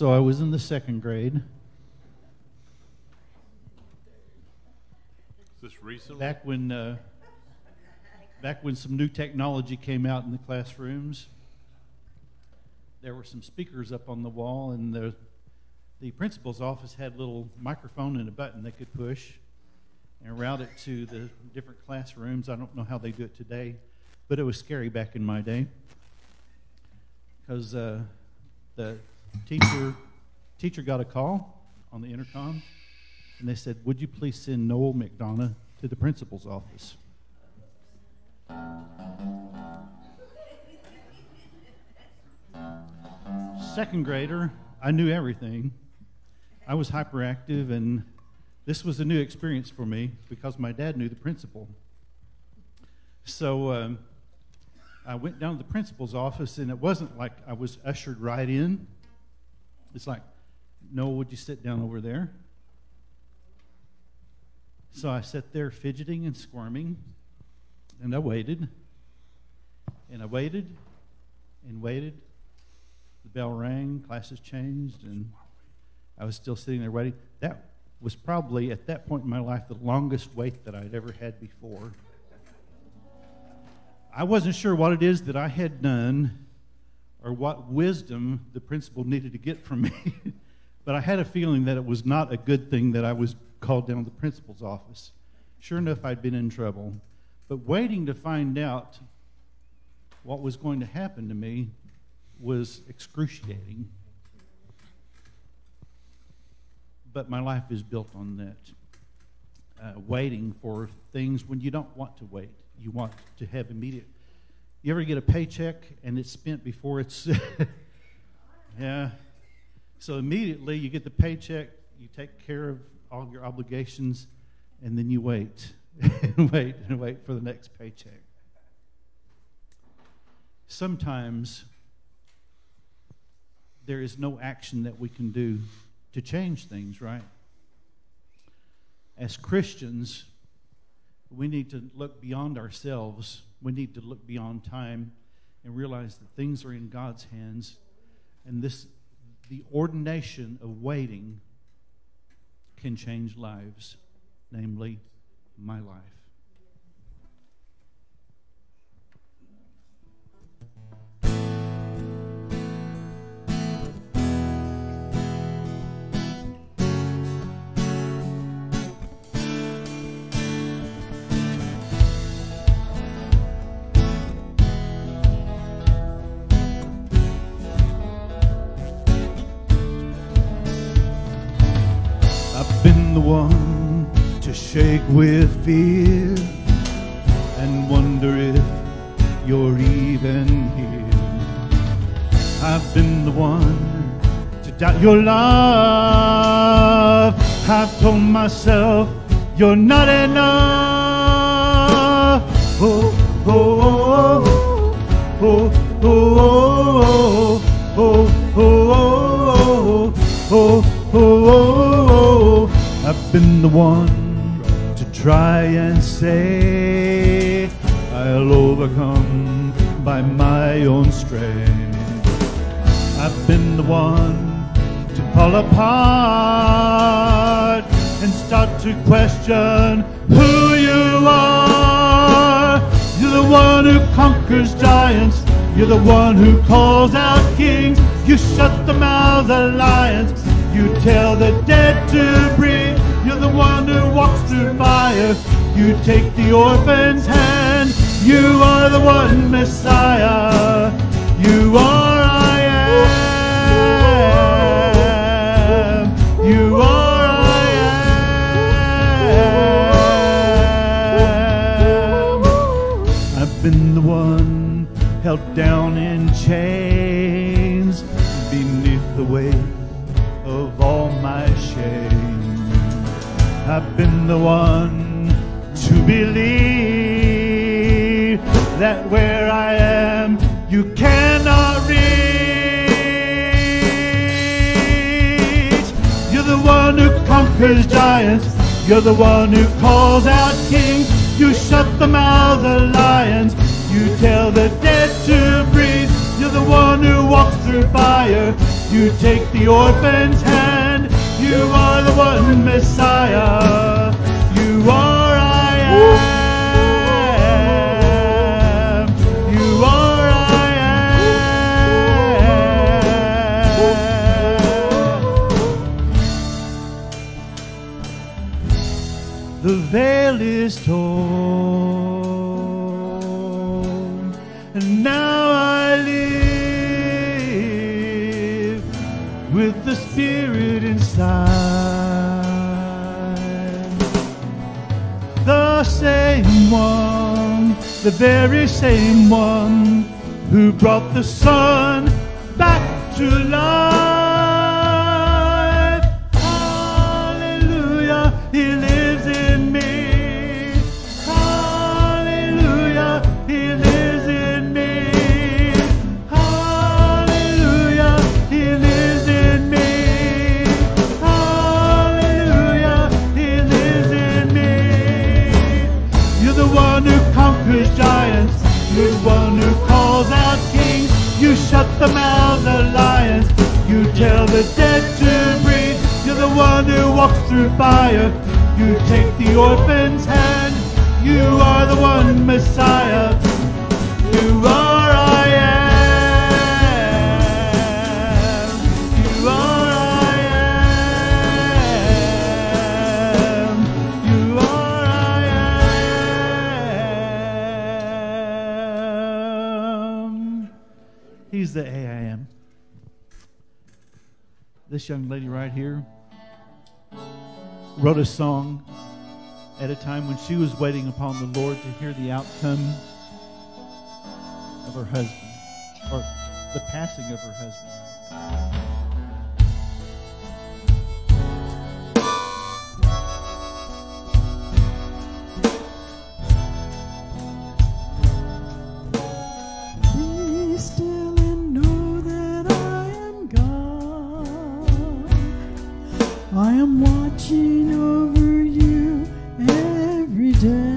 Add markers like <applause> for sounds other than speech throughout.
So I was in the second grade. Is this recent? Back when, uh, back when some new technology came out in the classrooms, there were some speakers up on the wall, and the the principal's office had a little microphone and a button they could push and route it to the different classrooms. I don't know how they do it today, but it was scary back in my day because uh, the teacher teacher got a call on the intercom, and they said, "Would you please send Noel McDonough to the principal's office?" Second grader, I knew everything. I was hyperactive, and this was a new experience for me because my dad knew the principal. So um, I went down to the principal's office, and it wasn't like I was ushered right in. It's like, Noel, would you sit down over there? So I sat there fidgeting and squirming, and I waited, and I waited, and waited. The bell rang, classes changed, and I was still sitting there waiting. That was probably, at that point in my life, the longest wait that I'd ever had before. I wasn't sure what it is that I had done or what wisdom the principal needed to get from me, <laughs> but I had a feeling that it was not a good thing that I was called down to the principal's office. Sure enough, I'd been in trouble. But waiting to find out what was going to happen to me was excruciating. But my life is built on that. Uh, waiting for things when you don't want to wait. You want to have immediate. You ever get a paycheck and it's spent before it's. <laughs> yeah. So immediately you get the paycheck, you take care of all your obligations, and then you wait <laughs> and wait and wait for the next paycheck. Sometimes there is no action that we can do to change things, right? As Christians, we need to look beyond ourselves. We need to look beyond time and realize that things are in God's hands. And this, the ordination of waiting, can change lives, namely my life. Shake with fear and wonder if you're even here. I've been the one to doubt your love. I've told myself you're not enough. Oh, oh, oh, oh, oh, oh, oh, oh, oh, oh, oh, oh. I've been the one to try and say I'll overcome by my own strength. I've been the one to fall apart and start to question who you are. You're the one who conquers giants. You're the one who calls out kings. You shut the mouths of lions. You tell the dead to breathe. The one who walks through fire. You take the orphan's hand. You are the one Messiah. You are I am. You are I am. I've been the one held down in chains beneath the weight I've been the one to believe that where I am, you cannot reach. You're the one who conquers giants. You're the one who calls out kings. You shut the mouths of lions. You tell the dead to breathe. You're the one who walks through fire. You take the orphan's hand. You are the one Messiah. You are I am. You are I am. The veil is torn. the very same one who brought the sun back to life. the mouths of lions. You tell the dead to breathe. You're the one who walks through fire. You take the orphan's hand. You are the one Messiah. You are. This young lady right here wrote a song at a time when she was waiting upon the Lord to hear the outcome of her husband or the passing of her husband. day.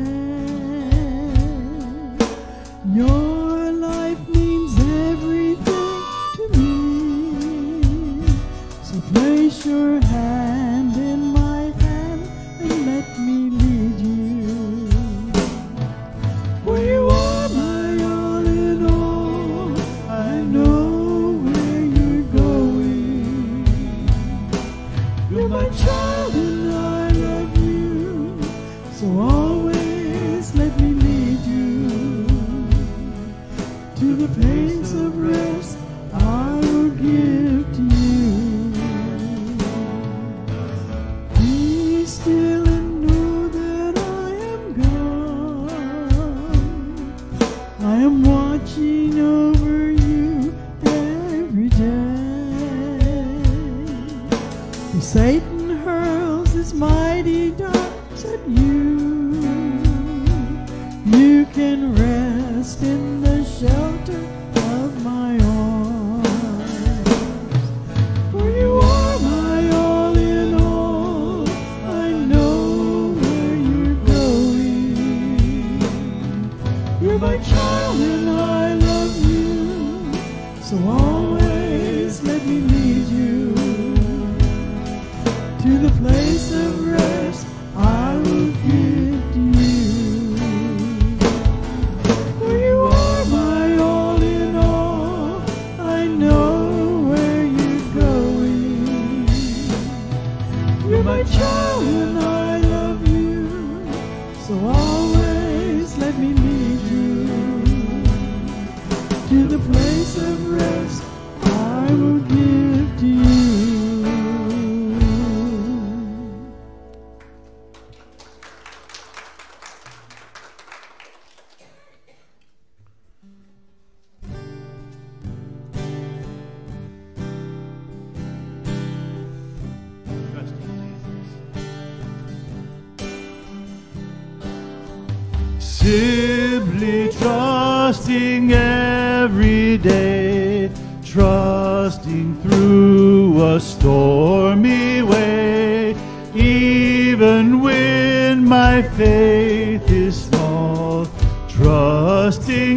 trusting through a stormy way, even when my faith is small, trusting.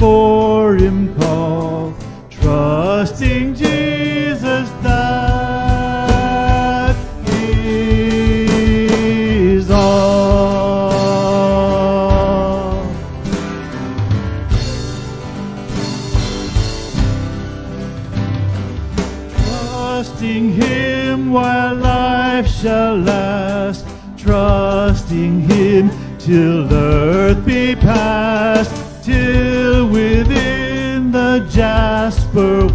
for him call, trusting Jesus that is all. Trusting him while life shall last, trusting him till the Oh.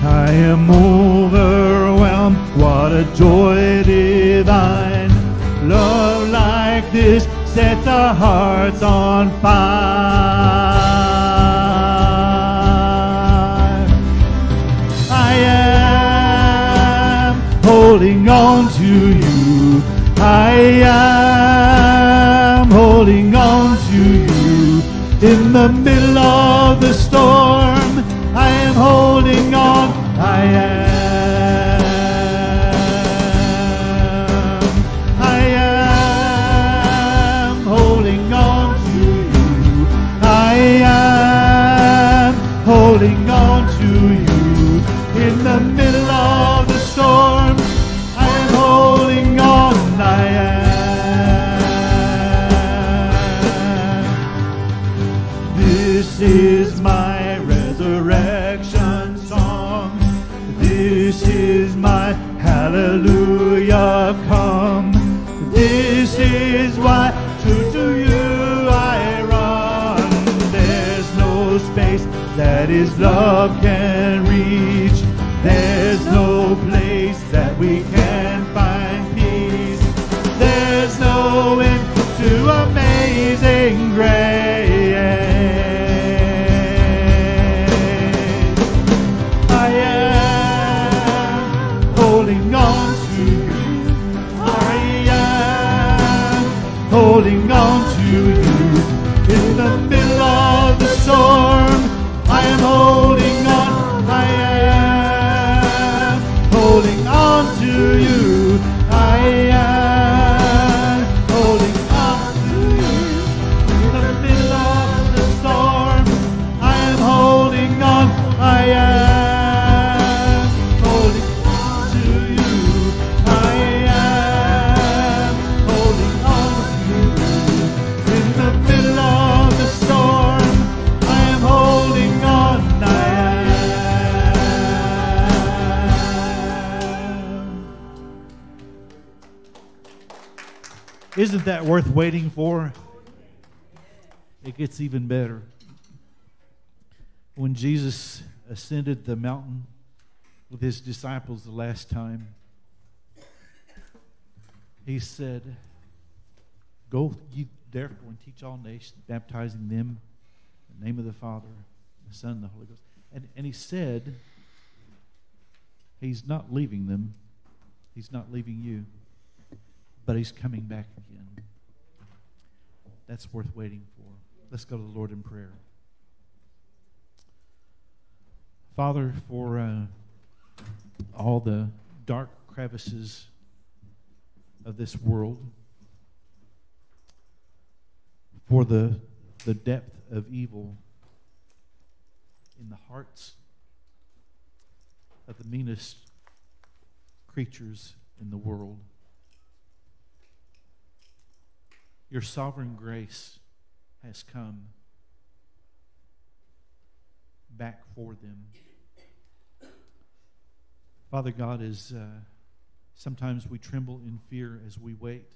I am overwhelmed. What a joy divine. Love like this sets our hearts on fire. I am holding on to you. I am holding on to you in the middle of the storm holding on. I am. Isn't that worth waiting for? It gets even better. When Jesus ascended the mountain with his disciples the last time, he said, Go ye therefore and teach all nations, baptizing them in the name of the Father, the Son, and the Holy Ghost. And, and he said, He's not leaving them, He's not leaving you, but He's coming back again. That's worth waiting for. Let's go to the Lord in prayer. Father, for uh, all the dark crevices of this world, for the, the depth of evil in the hearts of the meanest creatures in the world. Your sovereign grace has come back for them. Father God, is uh, sometimes we tremble in fear as we wait.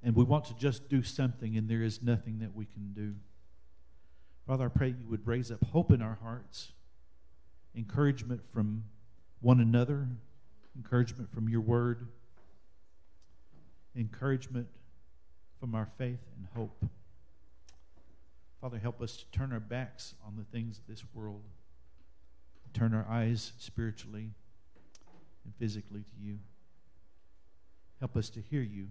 And we want to just do something, and there is nothing that we can do. Father, I pray you would raise up hope in our hearts, encouragement from one another, encouragement from your word, encouragement from our faith and hope. Father, help us to turn our backs on the things of this world, turn our eyes spiritually and physically to you. Help us to hear you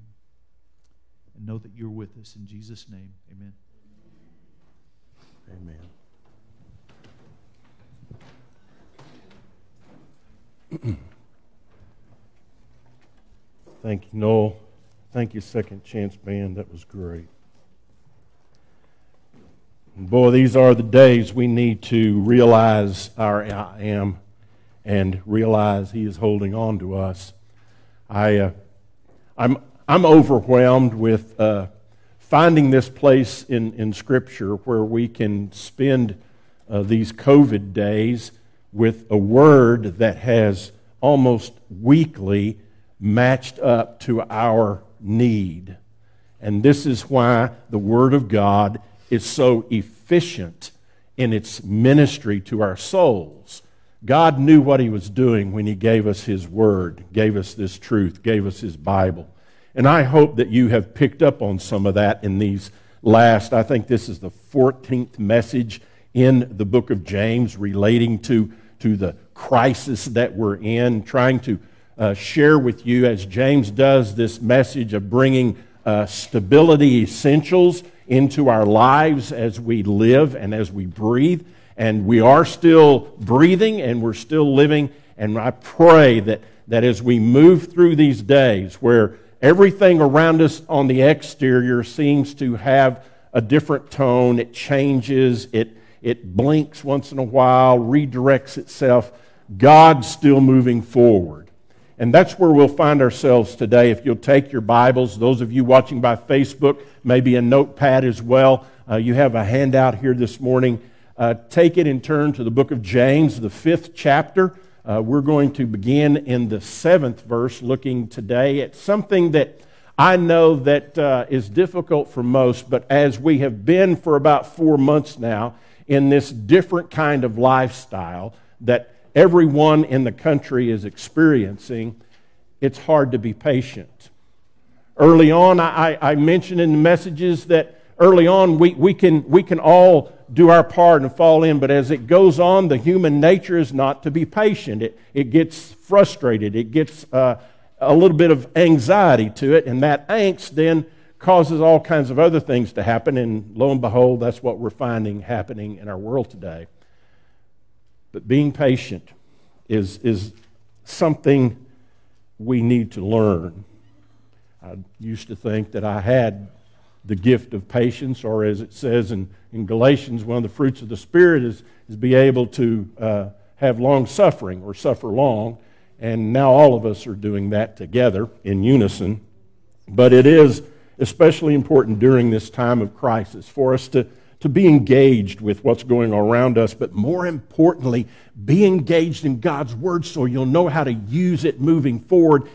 and know that you're with us. In Jesus' name, amen. Amen. <clears throat> Thank you, Noel. Thank you, Second Chance Band. That was great. Boy, these are the days we need to realize our I am and realize He is holding on to us. I, uh, I'm, I'm overwhelmed with uh, finding this place in, in Scripture where we can spend uh, these COVID days with a word that has almost weekly matched up to our need. And this is why the Word of God is so efficient in its ministry to our souls. God knew what He was doing when He gave us His Word, gave us this truth, gave us His Bible. And I hope that you have picked up on some of that in these last, I think this is the 14th message in the book of James relating to, to the crisis that we're in, trying to uh, share with you, as James does, this message of bringing uh, stability essentials into our lives as we live and as we breathe. And we are still breathing and we're still living. And I pray that, that as we move through these days where everything around us on the exterior seems to have a different tone, it changes, it, it blinks once in a while, redirects itself, God's still moving forward. And that's where we'll find ourselves today. If you'll take your Bibles, those of you watching by Facebook, maybe a notepad as well, uh, you have a handout here this morning. Uh, take it and turn to the book of James, the fifth chapter. Uh, we're going to begin in the seventh verse, looking today at something that I know that uh, is difficult for most, but as we have been for about four months now in this different kind of lifestyle that everyone in the country is experiencing, it's hard to be patient. Early on, I, I mentioned in the messages that early on we, we, can, we can all do our part and fall in, but as it goes on, the human nature is not to be patient. It, it gets frustrated, it gets uh, a little bit of anxiety to it, and that angst then causes all kinds of other things to happen, and lo and behold, that's what we're finding happening in our world today. But being patient is, is something we need to learn. I used to think that I had the gift of patience, or as it says in, in Galatians, one of the fruits of the Spirit is, is be able to uh, have long suffering or suffer long. And now all of us are doing that together in unison. But it is especially important during this time of crisis for us to, to be engaged with what's going on around us, but more importantly, be engaged in God's Word so you'll know how to use it moving forward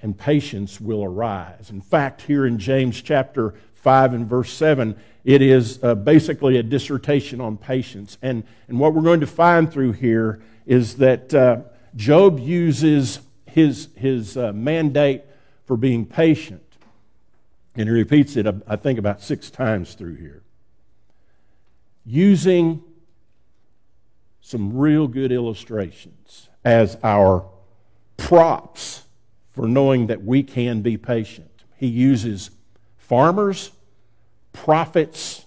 and patience will arise. In fact, here in James chapter 5 and verse 7, it is uh, basically a dissertation on patience. And, and what we're going to find through here is that uh, Job uses his, his uh, mandate for being patient. And he repeats it, I think, about six times through here. Using some real good illustrations as our props for knowing that we can be patient. He uses farmers, prophets,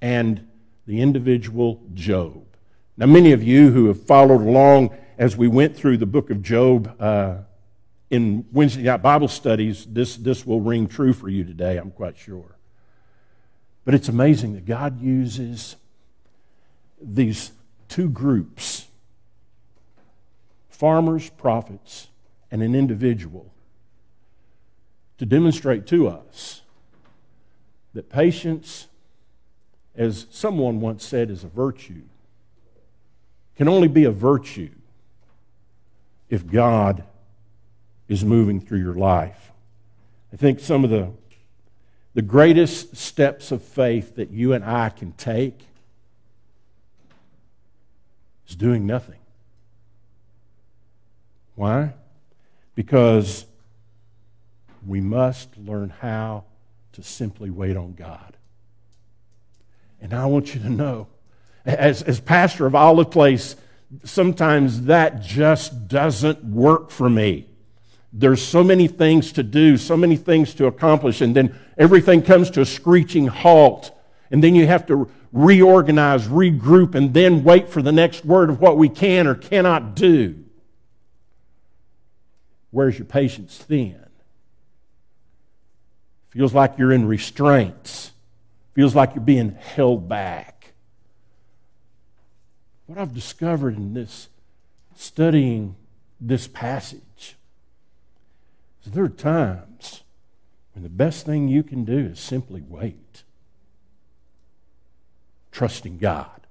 and the individual Job. Now, many of you who have followed along as we went through the book of Job uh, in Wednesday night Bible studies, this, this will ring true for you today, I'm quite sure. But it's amazing that God uses these two groups farmers, prophets, and an individual to demonstrate to us that patience, as someone once said, is a virtue, can only be a virtue if God is moving through your life. I think some of the, the greatest steps of faith that you and I can take is doing nothing. Why? Because we must learn how to simply wait on God. And I want you to know, as, as pastor of Olive Place, sometimes that just doesn't work for me. There's so many things to do, so many things to accomplish, and then everything comes to a screeching halt. And then you have to reorganize, regroup, and then wait for the next word of what we can or cannot do. Where's your patience then? Feels like you're in restraints. Feels like you're being held back. What I've discovered in this studying this passage is there are times when the best thing you can do is simply wait, trusting God.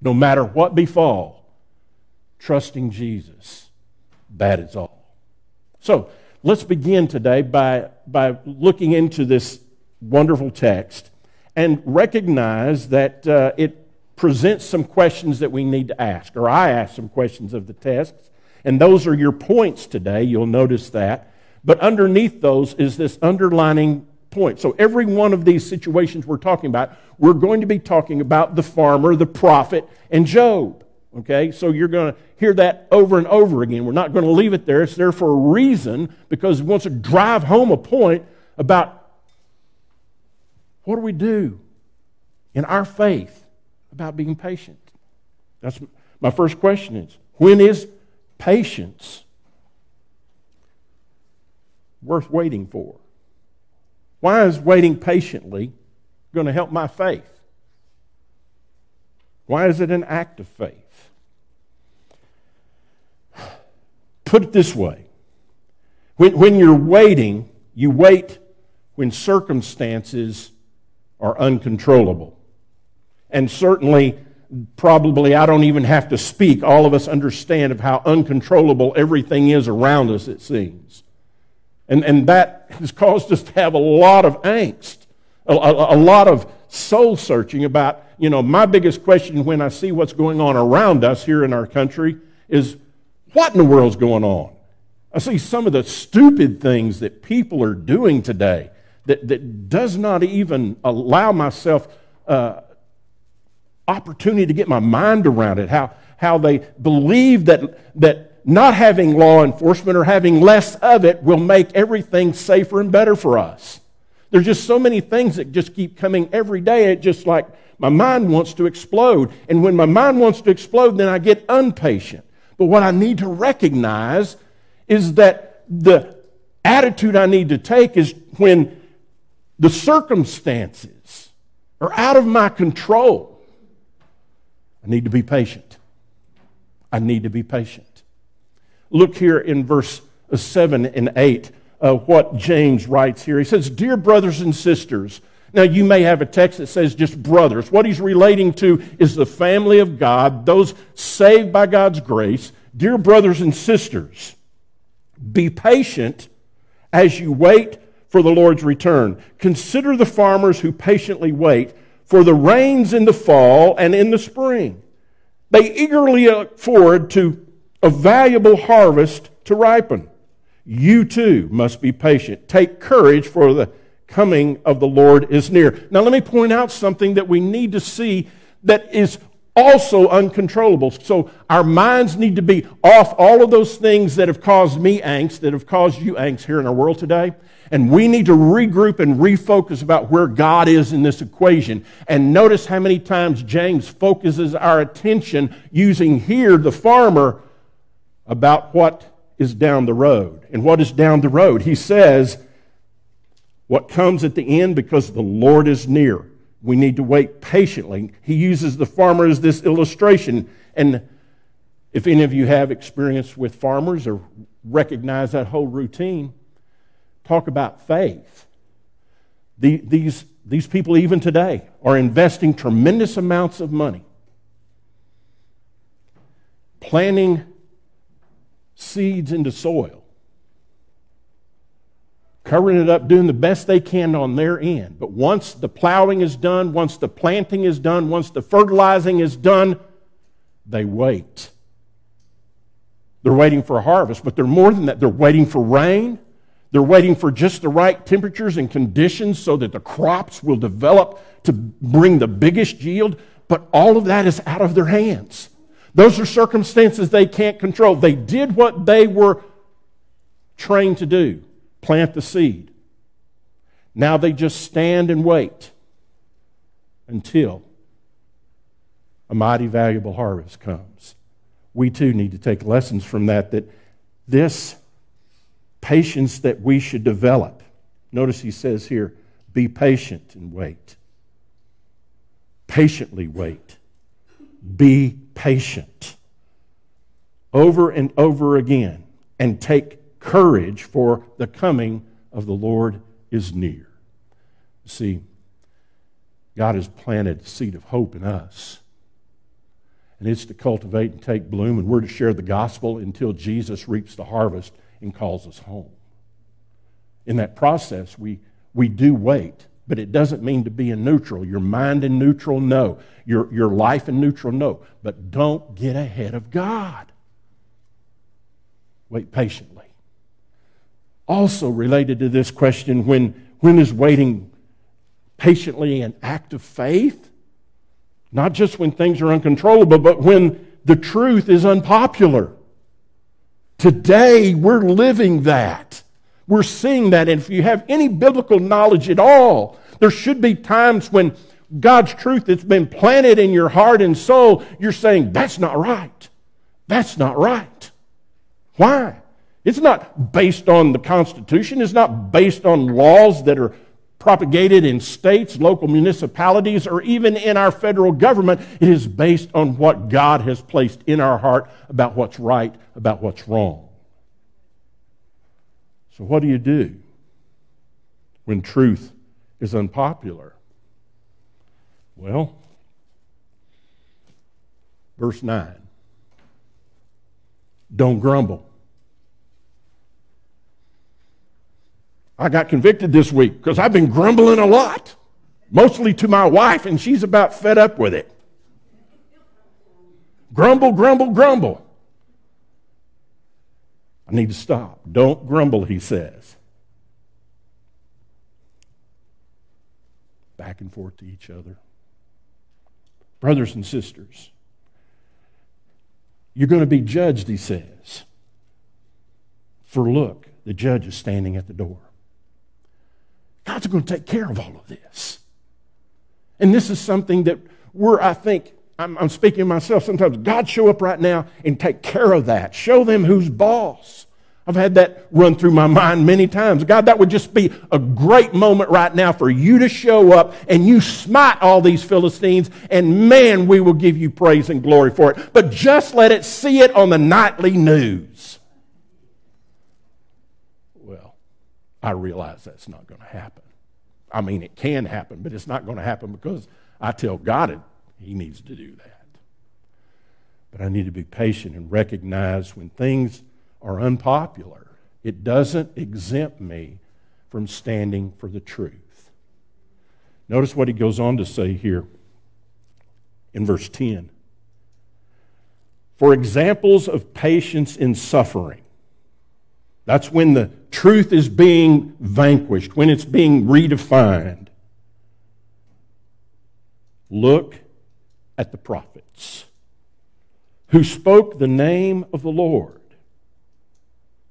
No matter what befall, trusting Jesus. That is all. So let's begin today by, by looking into this wonderful text and recognize that uh, it presents some questions that we need to ask, or I ask some questions of the tests, and those are your points today. You'll notice that. But underneath those is this underlining point. So, every one of these situations we're talking about, we're going to be talking about the farmer, the prophet, and Job. Okay? So, you're going to hear that over and over again. We're not going to leave it there. It's there for a reason because we wants to drive home a point about what do we do in our faith about being patient? That's my first question is when is patience worth waiting for? Why is waiting patiently going to help my faith? Why is it an act of faith? <sighs> put it this way when, when you're waiting, you wait when circumstances are uncontrollable. And certainly, probably, I don't even have to speak. All of us understand of how uncontrollable everything is around us, it seems. And, and that has caused us to have a lot of angst, a, a, a lot of soul searching about, you know, my biggest question when I see what's going on around us here in our country is what in the world's going on? I see some of the stupid things that people are doing today that, that does not even allow myself uh, opportunity to get my mind around it. How, how they believe that, that not having law enforcement or having less of it will make everything safer and better for us. There's just so many things that just keep coming every day. It just like my mind wants to explode. And when my mind wants to explode, then I get impatient. But what I need to recognize is that the attitude I need to take is when the circumstances are out of my control, I need to be patient. I need to be patient. Look here in verse 7 and 8 uh, what James writes here. He says, Dear brothers and sisters, now you may have a text that says just brothers. What he's relating to is the family of God, those saved by God's grace. Dear brothers and sisters, be patient as you wait for the Lord's return. Consider the farmers who patiently wait for the rains in the fall and in the spring. They eagerly look forward to a valuable harvest to ripen. You too must be patient. Take courage, for the coming of the Lord is near. Now, let me point out something that we need to see that is also uncontrollable. So our minds need to be off all of those things that have caused me angst, that have caused you angst here in our world today. And we need to regroup and refocus about where God is in this equation. And notice how many times James focuses our attention using here the farmer about what is down the road. And what is down the road? He says, what comes at the end because the Lord is near. We need to wait patiently. He uses the farmer as this illustration. And if any of you have experience with farmers or recognize that whole routine, talk about faith. The, these, these people, even today, are investing tremendous amounts of money, planting seeds into soil, covering it up, doing the best they can on their end. But once the plowing is done, once the planting is done, once the fertilizing is done, they wait. They're waiting for a harvest, but they're more than that. They're waiting for rain. They're waiting for just the right temperatures and conditions so that the crops will develop to bring the biggest yield. But all of that is out of their hands. Those are circumstances they can't control. They did what they were trained to do plant the seed. Now they just stand and wait until a mighty valuable harvest comes. We too need to take lessons from that, that this patience that we should develop. Notice he says here, be patient and wait. Patiently wait. Be patient. Over and over again. And take courage, for the coming of the Lord is near. See, God has planted a seed of hope in us. And it's to cultivate and take bloom, and we're to share the gospel until Jesus reaps the harvest and calls us home. In that process, we, we do wait, but it doesn't mean to be in neutral. Your mind in neutral, no. Your, your life in neutral, no. But don't get ahead of God. Wait patiently also related to this question when, when is waiting patiently an act of faith? Not just when things are uncontrollable, but when the truth is unpopular. Today, we're living that. We're seeing that. And if you have any biblical knowledge at all, there should be times when God's truth that's been planted in your heart and soul, you're saying, that's not right. That's not right. Why? It's not based on the Constitution. It's not based on laws that are propagated in states, local municipalities, or even in our federal government. It is based on what God has placed in our heart about what's right, about what's wrong. So, what do you do when truth is unpopular? Well, verse 9 don't grumble. I got convicted this week because I've been grumbling a lot, mostly to my wife, and she's about fed up with it. Grumble, grumble, grumble. I need to stop. Don't grumble, he says. Back and forth to each other. Brothers and sisters, you're going to be judged, he says. For look, the judge is standing at the door. God's going to take care of all of this. And this is something that we're, I think, I'm, I'm speaking myself sometimes. God, show up right now and take care of that. Show them who's boss. I've had that run through my mind many times. God, that would just be a great moment right now for you to show up and you smite all these Philistines, and man, we will give you praise and glory for it. But just let it see it on the nightly news. Well, I realize that's not going to happen. I mean, it can happen, but it's not going to happen because I tell God it, He needs to do that. But I need to be patient and recognize when things are unpopular, it doesn't exempt me from standing for the truth. Notice what he goes on to say here in verse 10. For examples of patience in suffering, that's when the truth is being vanquished, when it's being redefined. Look at the prophets who spoke the name of the Lord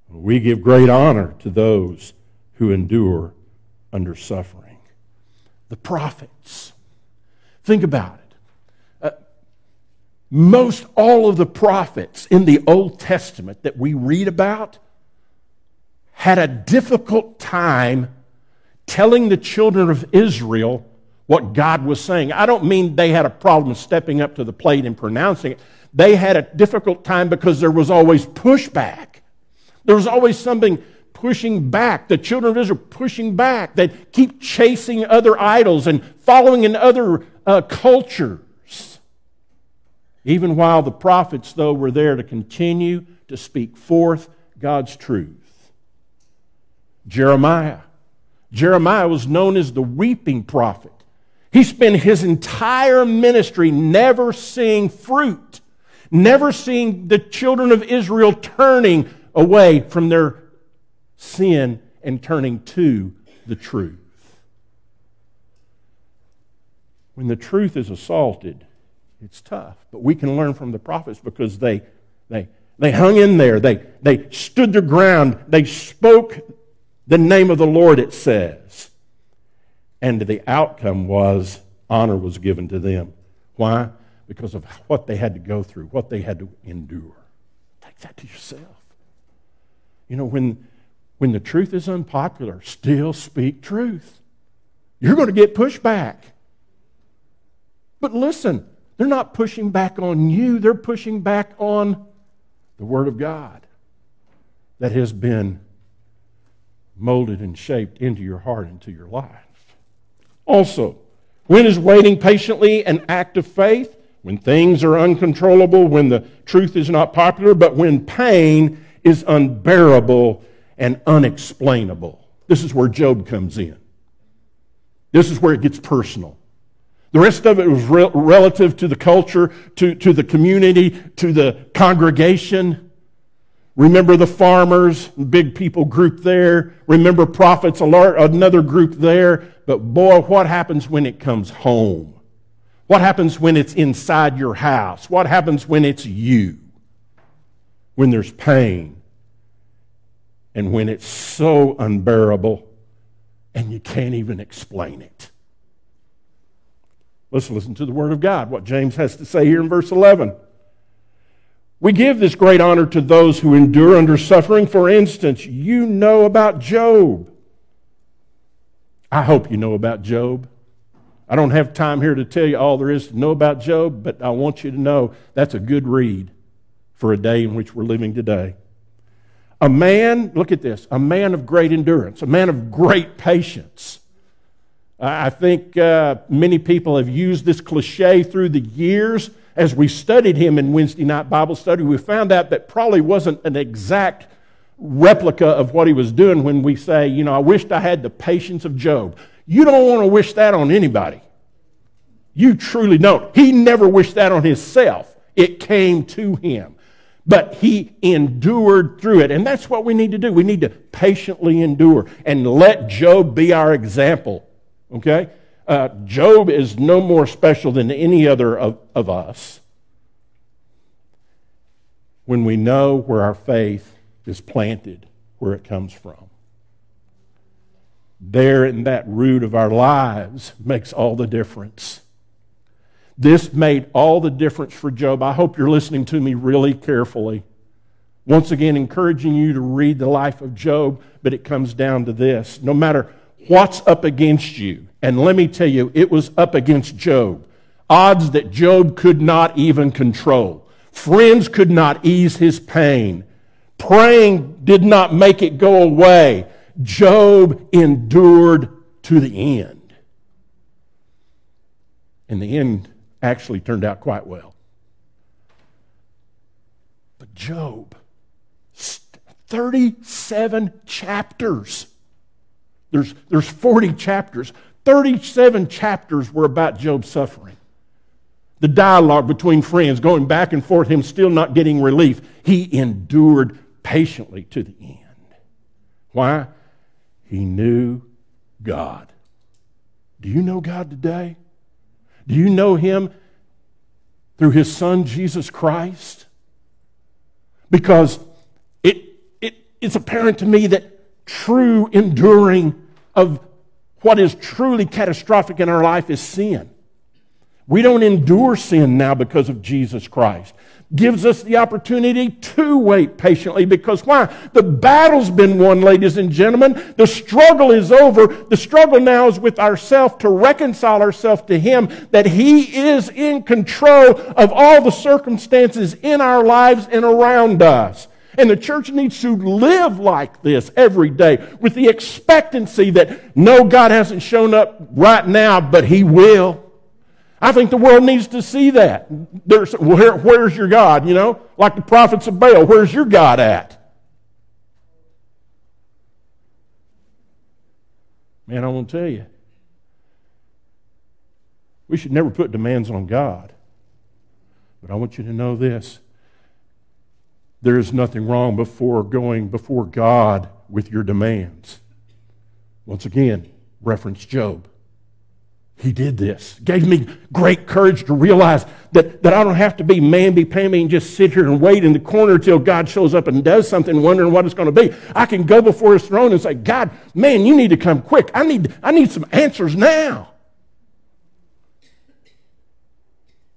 we give great honor to those who endure under suffering. The prophets. Think about it. Uh, most all of the prophets in the Old Testament that we read about had a difficult time telling the children of Israel what God was saying. I don't mean they had a problem stepping up to the plate and pronouncing it. They had a difficult time because there was always pushback. There was always something pushing back. The children of Israel pushing back. They keep chasing other idols and following in other uh, cultures. Even while the prophets, though, were there to continue to speak forth God's truth. Jeremiah. Jeremiah was known as the weeping prophet. He spent his entire ministry never seeing fruit, never seeing the children of Israel turning away from their sin and turning to the truth. When the truth is assaulted, it's tough. But we can learn from the prophets because they, they, they hung in there. They, they stood their ground. They spoke the name of the Lord, it says. And the outcome was honor was given to them. Why? Because of what they had to go through, what they had to endure. Take that to yourself. You know, when, when the truth is unpopular, still speak truth. You're going to get pushback. But listen, they're not pushing back on you, they're pushing back on the Word of God that has been molded and shaped into your heart, into your life. Also, when is waiting patiently an act of faith? When things are uncontrollable, when the truth is not popular, but when pain is unbearable and unexplainable. This is where Job comes in. This is where it gets personal. The rest of it was re- relative to the culture, to, to the community, to the congregation. Remember the farmers, big people group there. Remember prophets, another group there. But boy, what happens when it comes home? What happens when it's inside your house? What happens when it's you? When there's pain, and when it's so unbearable and you can't even explain it. Let's listen to the Word of God, what James has to say here in verse 11. We give this great honor to those who endure under suffering. For instance, you know about Job. I hope you know about Job. I don't have time here to tell you all there is to know about Job, but I want you to know that's a good read for a day in which we're living today. A man, look at this, a man of great endurance, a man of great patience. I think uh, many people have used this cliche through the years. As we studied him in Wednesday night Bible study, we found out that probably wasn't an exact replica of what he was doing when we say, you know, I wished I had the patience of Job. You don't want to wish that on anybody. You truly don't. He never wished that on himself. It came to him. But he endured through it. And that's what we need to do. We need to patiently endure and let Job be our example. Okay? Uh, Job is no more special than any other of, of us when we know where our faith is planted, where it comes from. There in that root of our lives makes all the difference. This made all the difference for Job. I hope you're listening to me really carefully. Once again, encouraging you to read the life of Job, but it comes down to this. No matter what's up against you, and let me tell you, it was up against Job. Odds that Job could not even control. Friends could not ease his pain. Praying did not make it go away. Job endured to the end. And the end, actually turned out quite well. But Job, 37 chapters. There's, there's 40 chapters. 37 chapters were about Job's suffering. The dialogue between friends, going back and forth, him still not getting relief. He endured patiently to the end. Why? He knew God. Do you know God today? Do you know him through his son, Jesus Christ? Because it, it, it's apparent to me that true enduring of what is truly catastrophic in our life is sin. We don't endure sin now because of Jesus Christ gives us the opportunity to wait patiently because why? The battle's been won, ladies and gentlemen. The struggle is over. The struggle now is with ourselves to reconcile ourselves to Him, that He is in control of all the circumstances in our lives and around us. And the church needs to live like this every day with the expectancy that no, God hasn't shown up right now, but He will. I think the world needs to see that. There's, where, where's your God? You know, like the prophets of Baal, where's your God at? Man, I want to tell you, we should never put demands on God. But I want you to know this there is nothing wrong before going before God with your demands. Once again, reference Job. He did this. Gave me great courage to realize that, that I don't have to be mamby-pamby and just sit here and wait in the corner till God shows up and does something, wondering what it's going to be. I can go before his throne and say, God, man, you need to come quick. I need, I need some answers now.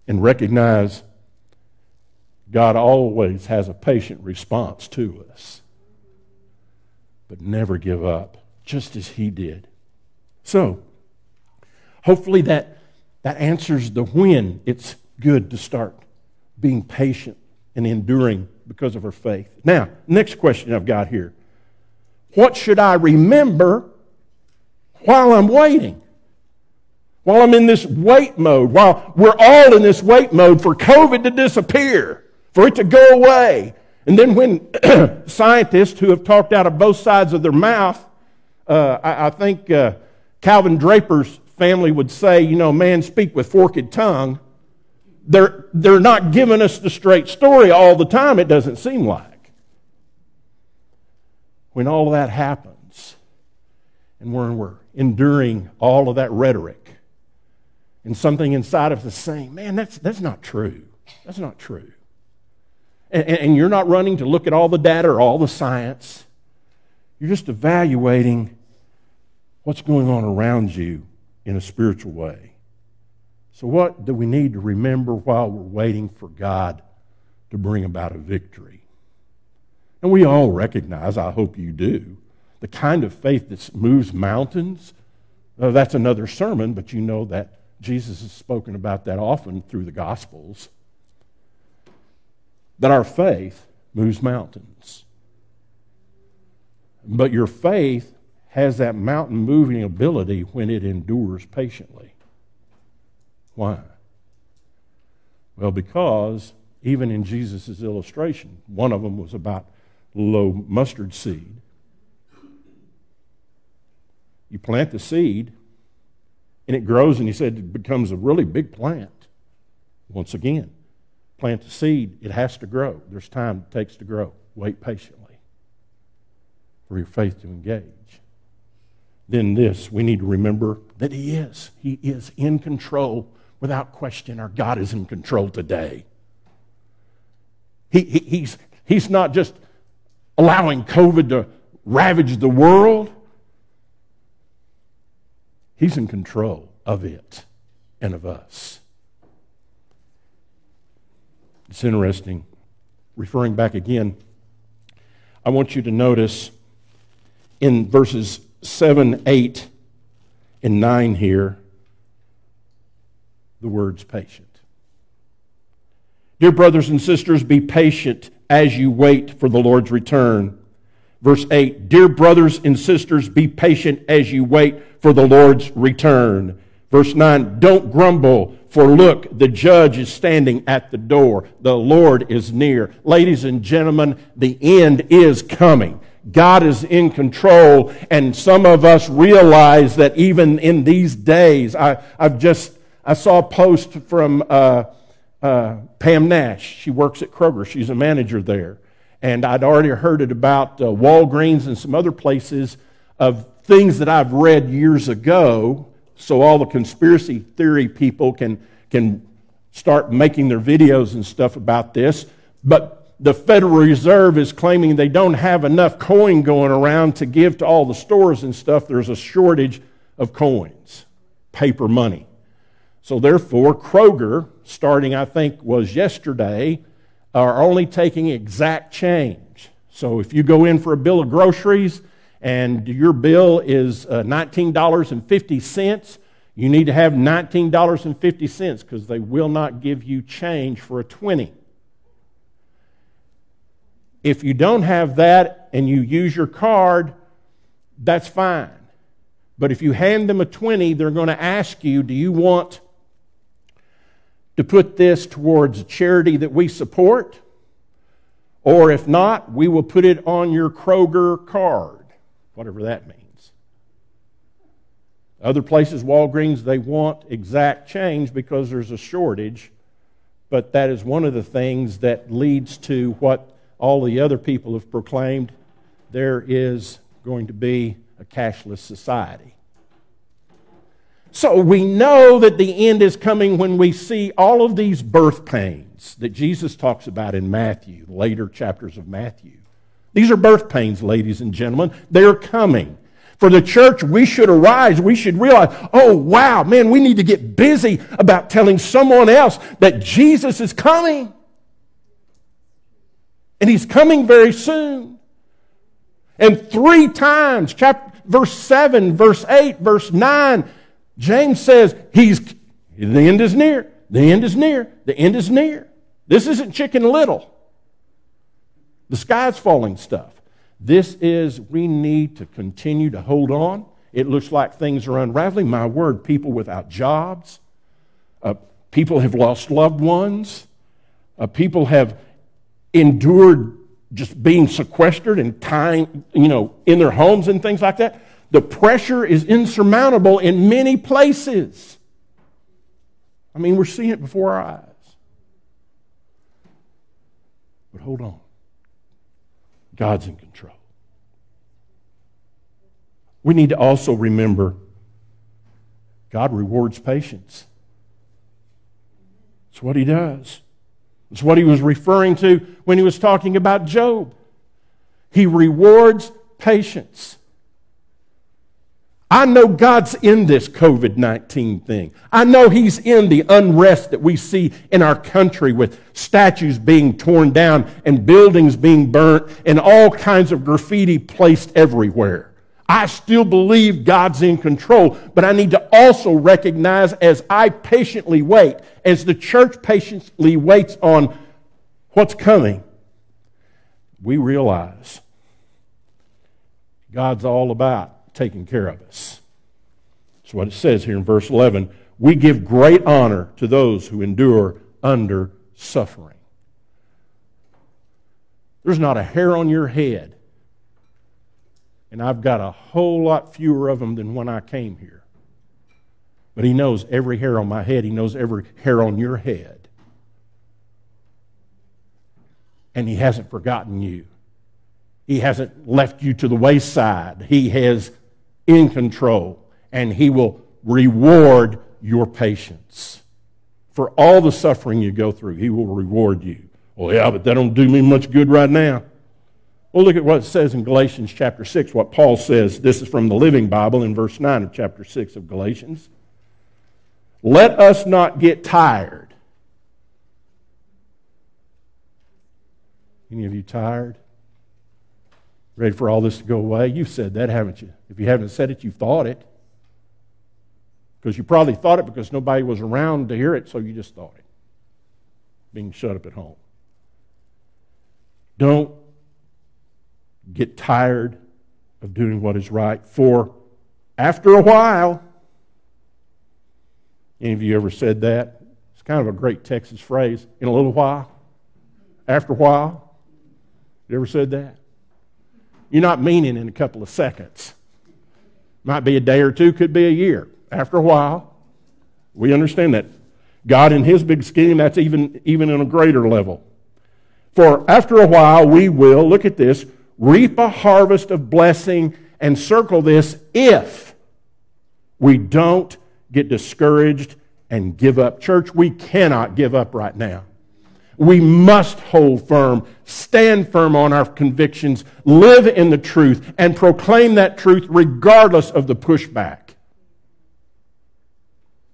And recognize God always has a patient response to us. But never give up, just as he did. So, Hopefully, that, that answers the when it's good to start being patient and enduring because of her faith. Now, next question I've got here What should I remember while I'm waiting? While I'm in this wait mode, while we're all in this wait mode for COVID to disappear, for it to go away. And then when <clears throat> scientists who have talked out of both sides of their mouth, uh, I, I, think uh, Calvin Draper's family would say, you know, man speak with forked tongue, they're, they're not giving us the straight story all the time, it doesn't seem like. When all that happens, and when we're enduring all of that rhetoric, and something inside of us is saying, man, that's, that's not true. That's not true. And, and you're not running to look at all the data or all the science. You're just evaluating what's going on around you in a spiritual way. So, what do we need to remember while we're waiting for God to bring about a victory? And we all recognize, I hope you do, the kind of faith that moves mountains. Uh, that's another sermon, but you know that Jesus has spoken about that often through the Gospels. That our faith moves mountains. But your faith has that mountain moving ability when it endures patiently. Why? Well, because even in Jesus' illustration, one of them was about low mustard seed. You plant the seed, and it grows, and he said it becomes a really big plant. Once again, plant the seed, it has to grow. There's time it takes to grow. Wait patiently for your faith to engage. Then, this, we need to remember that He is. He is in control without question. Our God is in control today. He, he, he's, he's not just allowing COVID to ravage the world, He's in control of it and of us. It's interesting. Referring back again, I want you to notice in verses 7, 8, and 9 here the words patient. Dear brothers and sisters, be patient as you wait for the Lord's return. Verse 8 Dear brothers and sisters, be patient as you wait for the Lord's return. Verse 9 Don't grumble, for look, the judge is standing at the door. The Lord is near. Ladies and gentlemen, the end is coming. God is in control, and some of us realize that even in these days, I, I've just I saw a post from uh, uh, Pam Nash. She works at Kroger. She's a manager there and I'd already heard it about uh, Walgreens and some other places of things that I've read years ago. So all the conspiracy theory people can, can start making their videos and stuff about this. But the Federal Reserve is claiming they don't have enough coin going around to give to all the stores and stuff. There's a shortage of coins, paper money. So therefore, Kroger, starting I think was yesterday, are only taking exact change. So if you go in for a bill of groceries and your bill is uh, $19.50, you need to have $19.50 because they will not give you change for a 20. If you don't have that and you use your card, that's fine. But if you hand them a 20, they're going to ask you, do you want to put this towards a charity that we support. Or if not, we will put it on your Kroger card, whatever that means. Other places, Walgreens, they want exact change because there's a shortage, but that is one of the things that leads to what all the other people have proclaimed there is going to be a cashless society. So we know that the end is coming when we see all of these birth pains that Jesus talks about in Matthew, later chapters of Matthew. These are birth pains, ladies and gentlemen. They're coming. For the church, we should arise. We should realize, oh, wow, man, we need to get busy about telling someone else that Jesus is coming. And he's coming very soon. And three times, chapter, verse 7, verse 8, verse 9, James says he's the end is near. The end is near. The end is near. This isn't chicken little. The sky's falling stuff. This is we need to continue to hold on. It looks like things are unraveling. My word, people without jobs, uh, people have lost loved ones, uh, people have endured just being sequestered and tying, you know, in their homes and things like that. The pressure is insurmountable in many places. I mean, we're seeing it before our eyes. But hold on. God's in control. We need to also remember God rewards patience. It's what he does. It's what he was referring to when he was talking about Job. He rewards patience. I know God's in this COVID 19 thing. I know He's in the unrest that we see in our country with statues being torn down and buildings being burnt and all kinds of graffiti placed everywhere. I still believe God's in control, but I need to also recognize as I patiently wait, as the church patiently waits on what's coming, we realize God's all about taking care of us. That's what it says here in verse 11. We give great honor to those who endure under suffering. There's not a hair on your head, and I've got a whole lot fewer of them than when I came here. But He knows every hair on my head, He knows every hair on your head. And He hasn't forgotten you. He hasn't left you to the wayside. He has in control, and He will reward your patience. For all the suffering you go through, He will reward you. Well, yeah, but that don't do me much good right now. Well, look at what it says in Galatians chapter 6, what Paul says. This is from the Living Bible in verse 9 of chapter 6 of Galatians. Let us not get tired. Any of you tired? Ready for all this to go away? You've said that, haven't you? If you haven't said it, you've thought it. Because you probably thought it because nobody was around to hear it, so you just thought it. Being shut up at home. Don't get tired of doing what is right, for after a while, any of you ever said that? It's kind of a great Texas phrase. In a little while, after a while. You ever said that? You're not meaning in a couple of seconds. Might be a day or two, could be a year. After a while, we understand that. God, in His big scheme, that's even, even in a greater level. For after a while, we will, look at this, reap a harvest of blessing and circle this if we don't get discouraged and give up. Church, we cannot give up right now. We must hold firm, stand firm on our convictions, live in the truth, and proclaim that truth regardless of the pushback.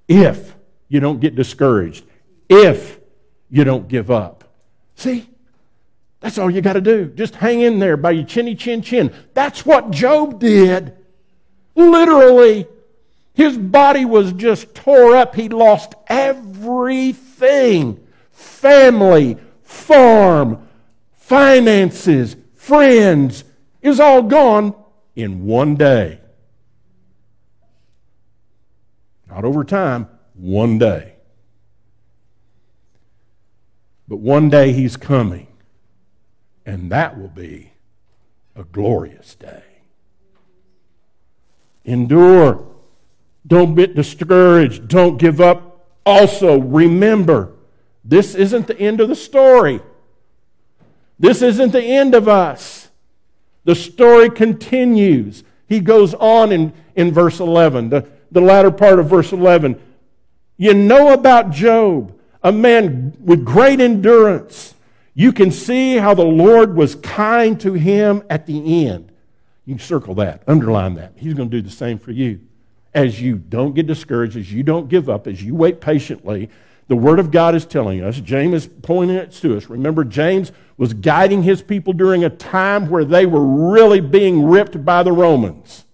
If you don't get discouraged, if you don't give up. See? That's all you got to do. Just hang in there by your chinny chin chin. That's what Job did. Literally. His body was just tore up. He lost everything family, farm, finances, friends. Was all gone in one day. Not over time, one day. But one day he's coming, and that will be a glorious day. Endure. Don't get discouraged. Don't give up. Also, remember this isn't the end of the story. This isn't the end of us. The story continues. He goes on in, in verse 11, the, the latter part of verse 11. You know about Job, a man with great endurance. You can see how the Lord was kind to him at the end. You circle that, underline that. He's going to do the same for you. As you don't get discouraged, as you don't give up, as you wait patiently, the Word of God is telling us. James is pointing it to us. Remember, James was guiding his people during a time where they were really being ripped by the Romans,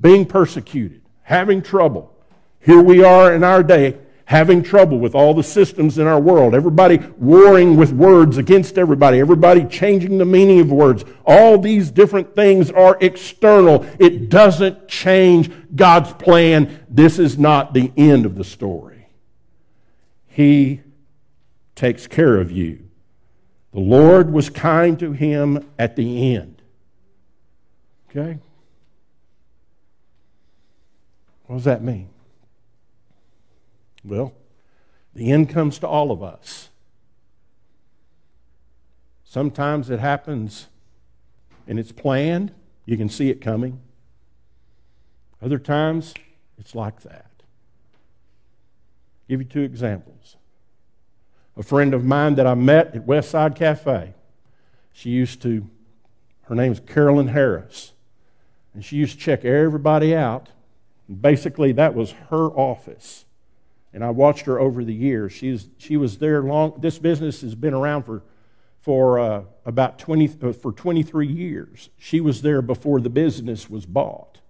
being persecuted, having trouble. Here we are in our day having trouble with all the systems in our world. Everybody warring with words against everybody. Everybody changing the meaning of words. All these different things are external. It doesn't change God's plan. This is not the end of the story. He takes care of you. The Lord was kind to him at the end. Okay? What does that mean? Well, the end comes to all of us. Sometimes it happens and it's planned, you can see it coming. Other times, it's like that give you two examples. A friend of mine that I met at Westside Cafe, she used to, her name is Carolyn Harris, and she used to check everybody out. And Basically, that was her office. And I watched her over the years. She's, she was there long. This business has been around for, for uh, about 20, uh, for 23 years. She was there before the business was bought.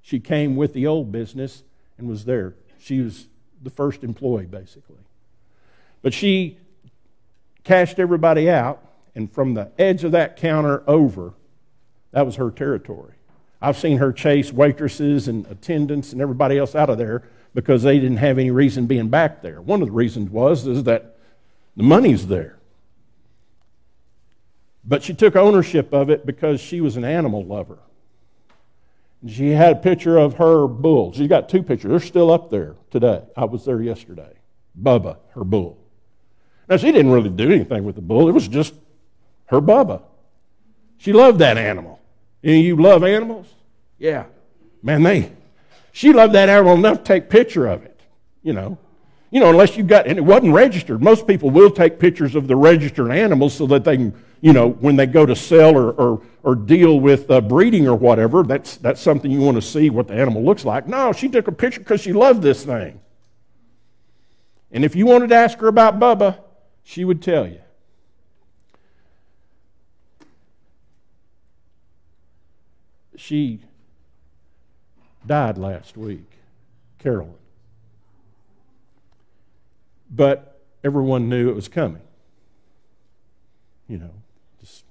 She came with the old business and was there. She was the first employee, basically. But she cashed everybody out, and from the edge of that counter over, That was her territory. I've seen her chase waitresses and attendants and everybody else out of there because they didn't have any reason being back there. One of the reasons was is that the money's there. But she took ownership of it because she was an animal lover. She had a picture of her bull. She's got two pictures. They're still up there today. I was there yesterday. Bubba, her bull. Now, she didn't really do anything with the bull, it was just her Bubba. She loved that animal. Any of you love animals? Yeah. Man, they, she loved that animal enough to take picture of it, you know. You know, unless you got, and it wasn't registered. Most people will take pictures of the registered animals so that they can, you know, when they go to sell or, or, or deal with uh, breeding or whatever, that's, that's something you want to see what the animal looks like. No, she took a picture because she loved this thing. And if you wanted to ask her about Bubba, she would tell you. She died last week, Carolyn. But everyone knew it was coming. You know,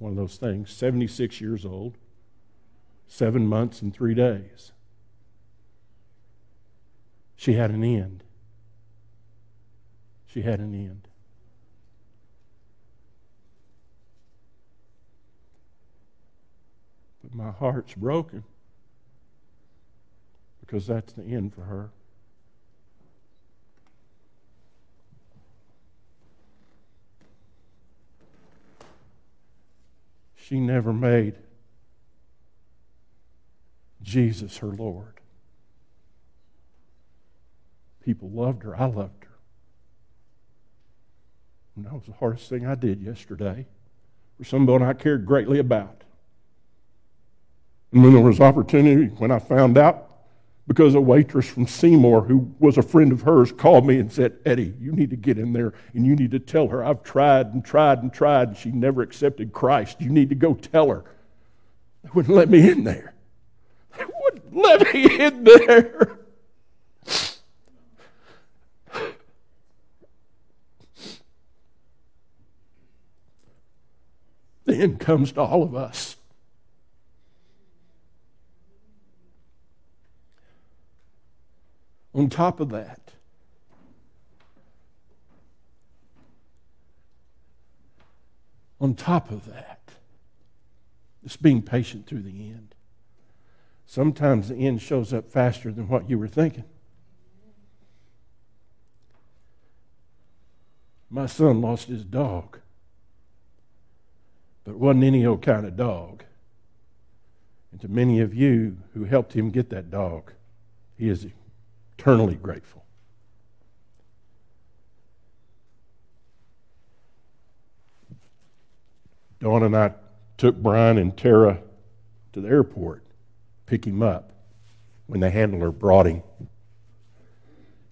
one of those things. 76 years old, seven months and three days. She had an end. She had an end. But my heart's broken because that's the end for her. She never made Jesus her Lord. People loved her. I loved her. And that was the hardest thing I did yesterday for someone I cared greatly about. And when there was opportunity, when I found out, because a waitress from Seymour, who was a friend of hers, called me and said, Eddie, you need to get in there and you need to tell her I've tried and tried and tried and she never accepted Christ. You need to go tell her. They wouldn't let me in there. They wouldn't let me in there. The end comes to all of us. On top of that, on top of that, just being patient through the end. Sometimes the end shows up faster than what you were thinking. My son lost his dog, but it wasn't any old kind of dog. And to many of you who helped him get that dog, he is eternally grateful. Dawn and I took Brian and Tara to the airport, pick him up when the handler brought him.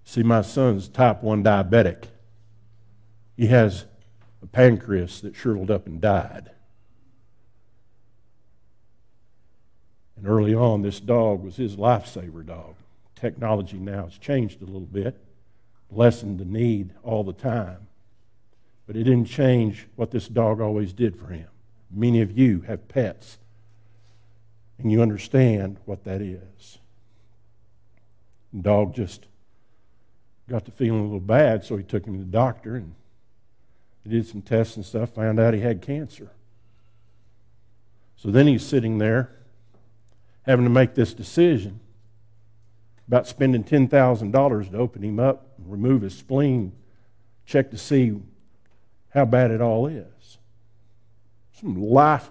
See, my son's type 1 diabetic. He has a pancreas that shriveled up and died. And early on, this dog was his lifesaver dog technology now has changed a little bit, lessened the need all the time. But it didn't change what this dog always did for him. Many of you have pets, and you understand what that is. The dog just got to feeling a little bad, so he took him to the doctor and they did some tests and stuff, found out he had cancer. So then he's sitting there having to make this decision about spending $10,000 to open him up, remove his spleen, check to see how bad it all is. Some life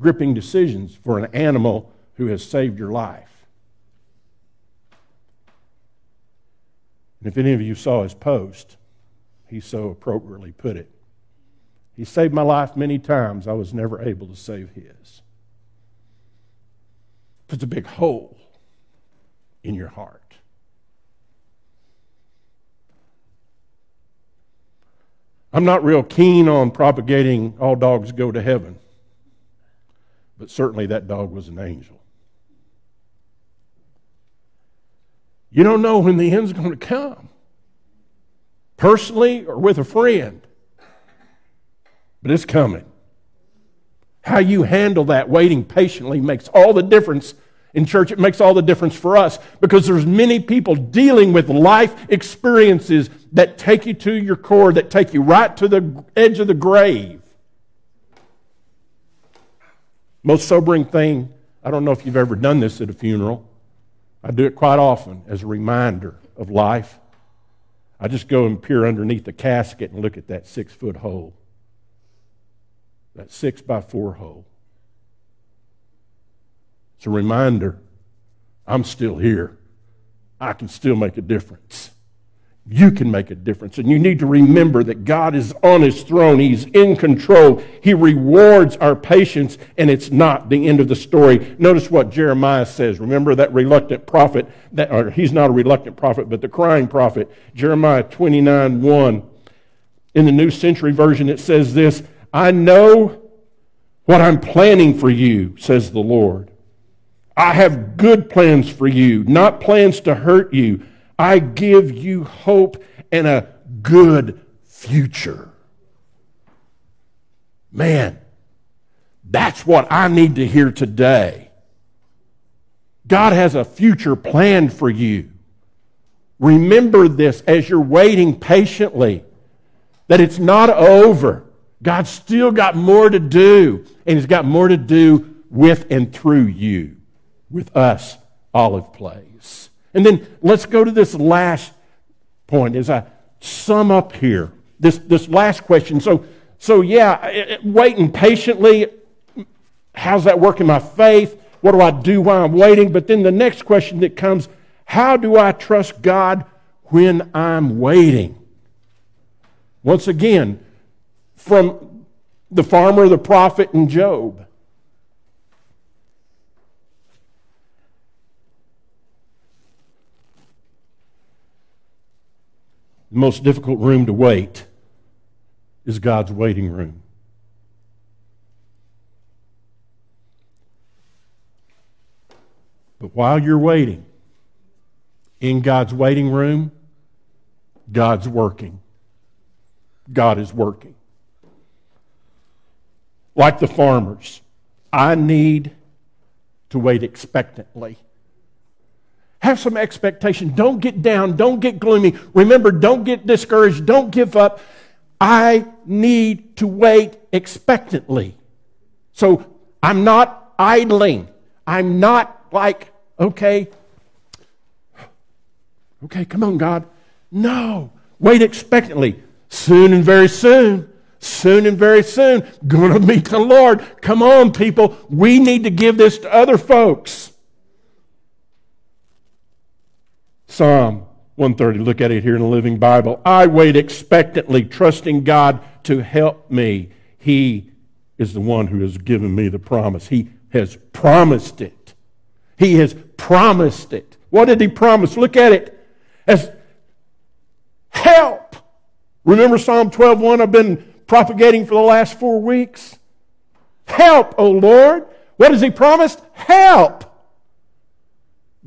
gripping decisions for an animal who has saved your life. And if any of you saw his post, he so appropriately put it. He saved my life many times. I was never able to save his. Puts a big hole in your heart. I'm not real keen on propagating all dogs go to heaven, but certainly that dog was an angel. You don't know when the end's going to come, personally or with a friend, but it's coming. How you handle that waiting patiently makes all the difference in church. It makes all the difference for us because there's many people dealing with life experiences that take you to your core, that take you right to the edge of the grave. Most sobering thing, I don't know if you've ever done this at a funeral. I do it quite often as a reminder of life. I just go and peer underneath the casket and look at that six foot hole that six by four hole. It's a reminder I'm still here. I can still make a difference. You can make a difference. And you need to remember that God is on his throne. He's in control. He rewards our patience, and it's not the end of the story. Notice what Jeremiah says. Remember that reluctant prophet, that, or he's not a reluctant prophet, but the crying prophet. Jeremiah 29 1. In the New Century Version, it says this I know what I'm planning for you, says the Lord. I have good plans for you, not plans to hurt you. I give you hope and a good future. Man, that's what I need to hear today. God has a future planned for you. Remember this as you're waiting patiently, that it's not over. God's still got more to do, and He's got more to do with and through you, with us, Olive Place. And then let's go to this last point as I sum up here. This, this last question. So, so yeah, waiting patiently. How's that work in my faith? What do I do while I'm waiting? But then the next question that comes how do I trust God when I'm waiting? Once again, from the farmer, the prophet, and Job. The most difficult room to wait is God's waiting room. But while you're waiting in God's waiting room, God's working. God is working like the farmers. I need to wait expectantly. Have some expectation. Don't get down. Don't get gloomy. Remember, don't get discouraged. Don't give up. I need to wait expectantly. So I'm not idling. I'm not like, okay, okay, come on, God. No. Wait expectantly. Soon and very soon, soon and very soon to meet the Lord. Come on, people. We need to give this to other folks. Psalm 130. Look at it here in the Living Bible. I wait expectantly, trusting God to help me. He is the one who has given me the promise. He has promised it. He has promised it. What did he promise? Look at it. As help. Remember Psalm 12:1? I've been propagating for the last four weeks? Help, O Lord. What has He promised? Help.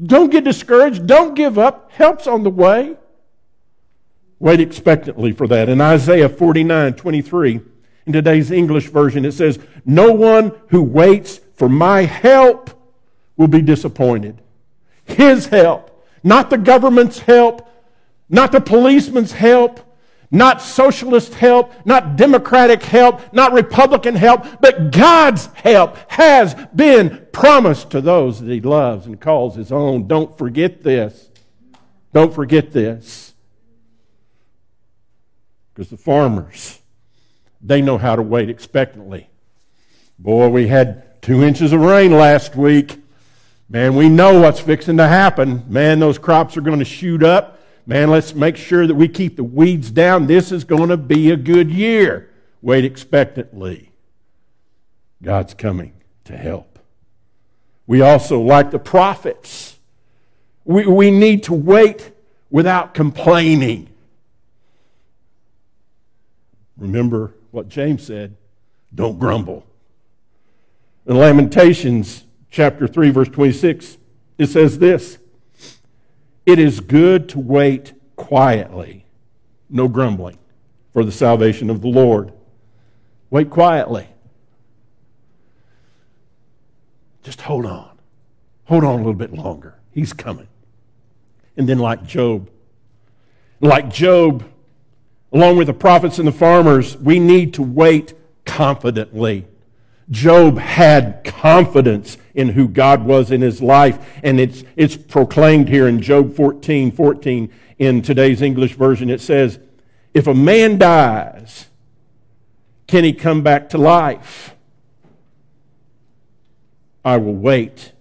Don't get discouraged. Don't give up. Help's on the way. Wait expectantly for that. In Isaiah 49 23, in today's English version, it says, No one who waits for my help will be disappointed. His help, not the government's help, not the policeman's help, not socialist help, not democratic help, not Republican help, but God's help has been promised to those that He loves and calls His own. Don't forget this. Don't forget this. Because the farmers, they know how to wait expectantly. Boy, we had two inches of rain last week. Man, we know what's fixing to happen. Man, those crops are going to shoot up. Man, let's make sure that we keep the weeds down. This is going to be a good year. Wait expectantly. God's coming to help. We also, like the prophets, we, we need to wait without complaining. Remember what James said don't grumble. In Lamentations chapter 3, verse 26, it says this it is good to wait quietly, no grumbling, for the salvation of the Lord. Wait quietly. Just hold on. Hold on a little bit longer. He's coming. And then, like Job, like Job, along with the prophets and the farmers, we need to wait confidently. Job had confidence in who God was in his life, and it's, it's proclaimed here in Job 14 14 in today's English version. It says, If a man dies, can he come back to life? I will wait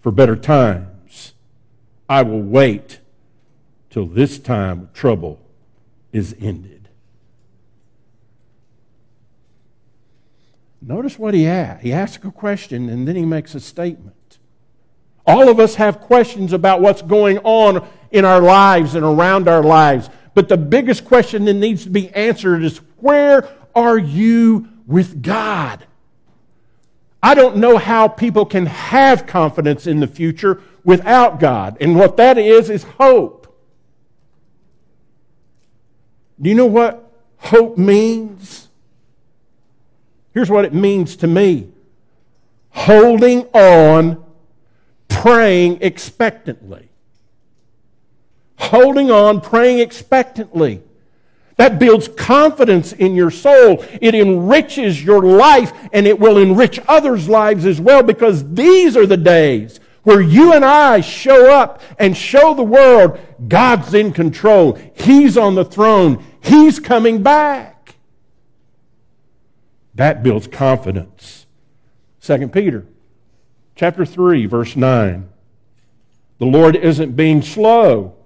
for better times. I will wait till this time of trouble is ended. Notice what he asks. He asks a question and then he makes a statement. All of us have questions about what's going on in our lives and around our lives. But the biggest question that needs to be answered is where are you with God? I don't know how people can have confidence in the future without God. And what that is, is hope. Do you know what hope means? Here's what it means to me holding on, praying expectantly. Holding on, praying expectantly. That builds confidence in your soul. It enriches your life and it will enrich others' lives as well because these are the days where you and I show up and show the world God's in control. He's on the throne. He's coming back. That builds confidence. 2 Peter chapter 3 verse 9. The Lord isn't being slow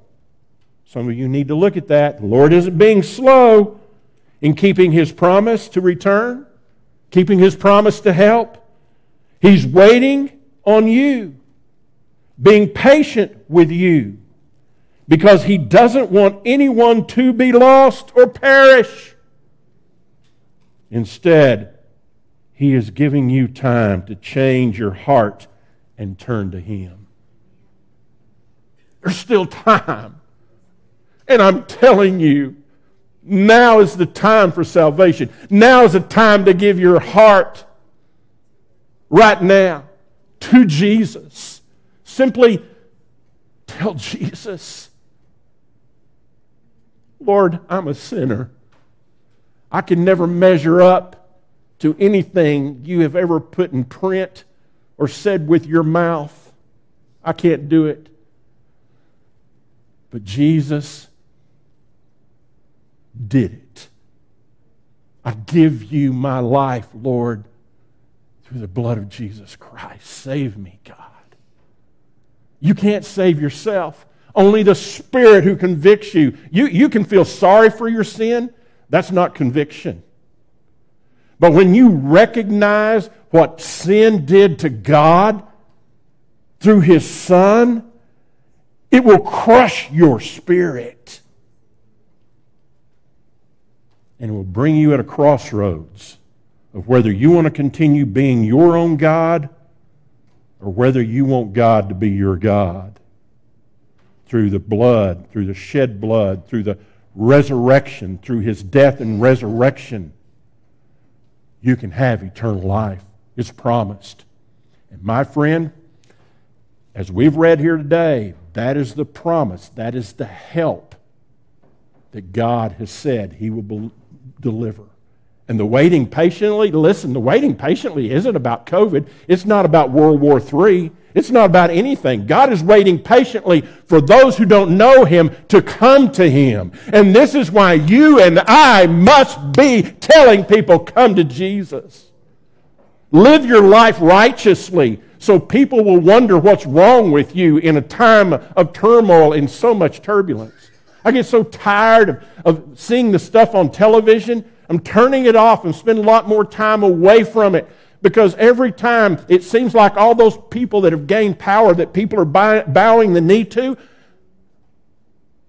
some of you need to look at that. The Lord isn't being slow in keeping his promise to return, keeping his promise to help. He's waiting on you, being patient with you, because he doesn't want anyone to be lost or perish. Instead, he is giving you time to change your heart and turn to him. There's still time. And I'm telling you, now is the time for salvation. Now is the time to give your heart right now to Jesus. Simply tell Jesus, Lord, I'm a sinner. I can never measure up to anything you have ever put in print or said with your mouth. I can't do it. But Jesus, did it. I give you my life, Lord, through the blood of Jesus Christ. Save me, God. You can't save yourself. Only the Spirit who convicts you. You, you can feel sorry for your sin. That's not conviction. But when you recognize what sin did to God through His Son, it will crush your spirit and it will bring you at a crossroads of whether you want to continue being your own God or whether you want God to be your God. Through the blood, through the shed blood, through the resurrection, through his death and resurrection, you can have eternal life. It's promised. And my friend, as we've read here today, that is the promise, that is the help that God has said he will deliver. And the waiting patiently, listen, the waiting patiently isn't about COVID. It's not about World War III. It's not about anything. God is waiting patiently for those who don't know Him to come to Him. And this is why you and I must be telling people, come to Jesus. Live your life righteously so people will wonder what's wrong with you in a time of turmoil and so much turbulence. I get so tired of, of seeing the stuff on television. I'm turning it off and spending a lot more time away from it because every time it seems like all those people that have gained power that people are bowing the knee to,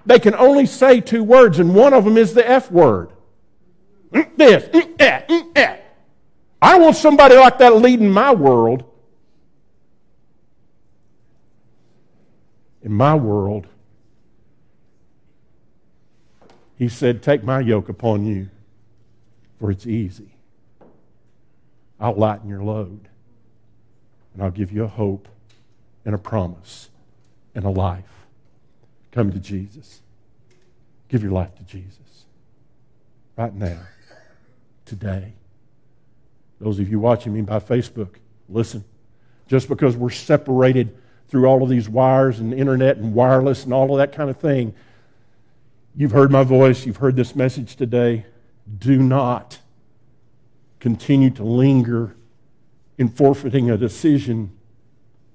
they can only say two words, and one of them is the F word. Mm, this, mm, mm. I want somebody like that leading my world. In my world, He said, Take my yoke upon you, for it's easy. I'll lighten your load. and I'll give you a hope and a promise and a life. Come to Jesus. Give your life to Jesus. Right now, today. Those of you watching me by Facebook, listen. Just because we're separated through all of these wires and internet and wireless and all of that kind of thing, you've heard my voice, you've heard this message today. Do not continue to linger in forfeiting a decision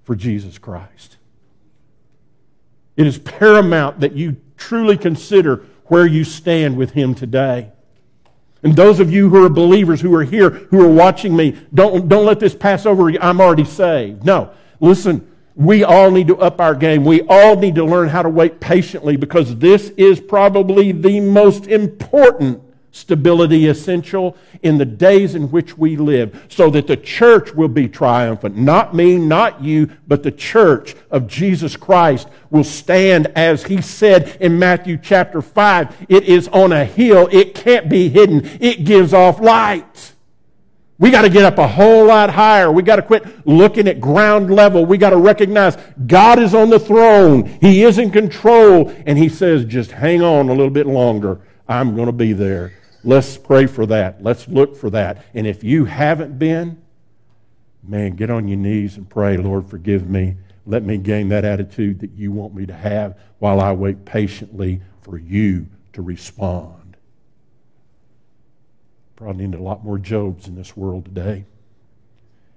for Jesus Christ. It is paramount that you truly consider where you stand with Him today. And those of you who are believers, who are here, who are watching me, don't, don't let this pass over. I'm already saved. No. Listen, we all need to up our game. We all need to learn how to wait patiently because this is probably the most important stability essential in the days in which we live so that the church will be triumphant. Not me, not you, but the church of Jesus Christ will stand as he said in Matthew chapter 5. It is on a hill. It can't be hidden. It gives off light. We got to get up a whole lot higher. We got to quit looking at ground level. We got to recognize God is on the throne. He is in control. And He says, just hang on a little bit longer. I'm going to be there. Let's pray for that. Let's look for that. And if you haven't been, man, get on your knees and pray, Lord, forgive me. Let me gain that attitude that you want me to have while I wait patiently for you to respond. Probably need a lot more Jobs in this world today.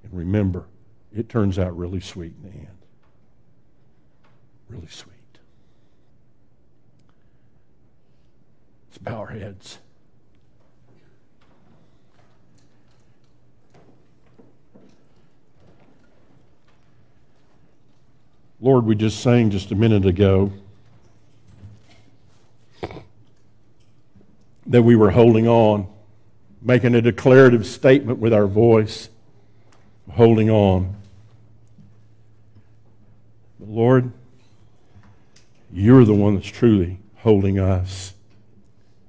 And remember, it turns out really sweet in the end. Really sweet. Let's bow our heads. Lord, we just sang just a minute ago that we were holding on, making a declarative statement with our voice, holding on. But Lord, you're the one that's truly holding us.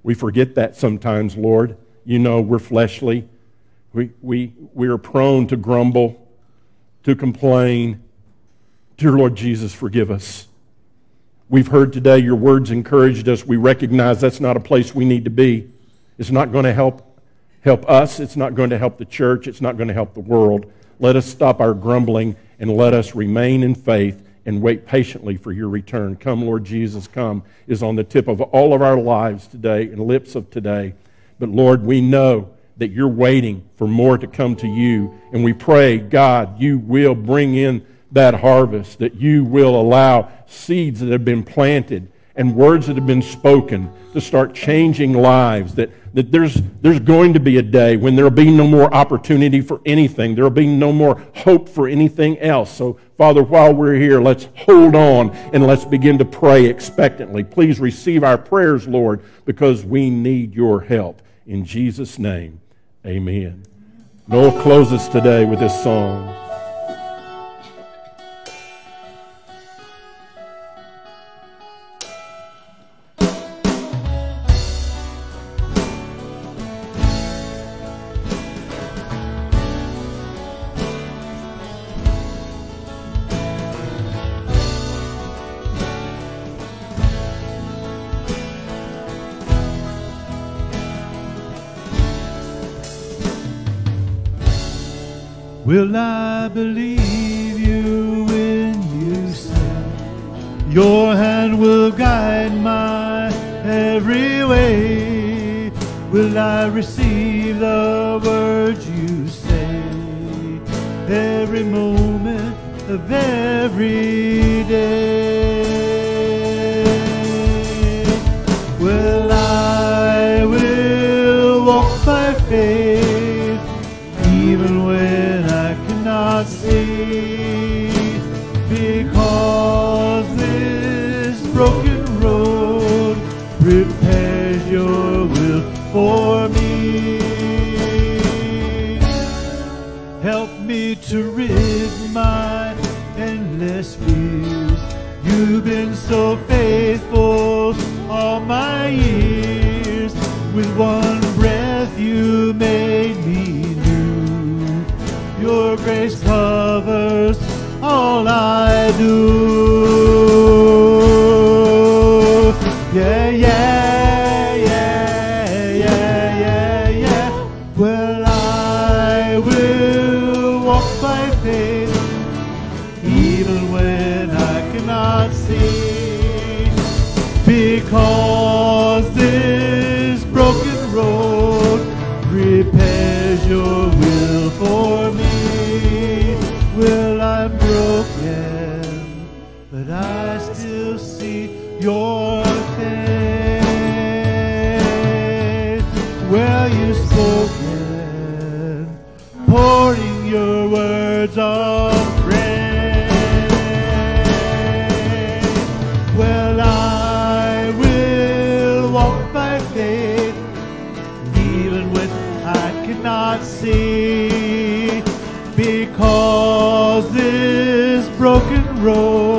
We forget that sometimes, Lord. You know, we're fleshly. We, we, we are prone to grumble, to complain Dear Lord Jesus, forgive us. We've heard today your words encouraged us. We recognize that's not a place we need to be. It's not going to help, help us. It's not going to help the church. It's not going to help the world. Let us stop our grumbling and let us remain in faith and wait patiently for your return. Come, Lord Jesus, come is on the tip of all of our lives today and lips of today. But Lord, we know that you're waiting for more to come to you. And we pray, God, you will bring in that harvest, that you will allow seeds that have been planted and words that have been spoken to start changing lives. That, that there's, there's going to be a day when there will be no more opportunity for anything. There will be no more hope for anything else. So, Father, while we're here, let's hold on and let's begin to pray expectantly. Please receive our prayers, Lord, because we need your help. In Jesus' name, amen. Noel closes today with this song. Will I receive your. Well, you've pouring your words of praise. Well, I will walk by faith, even when I cannot see, because this broken road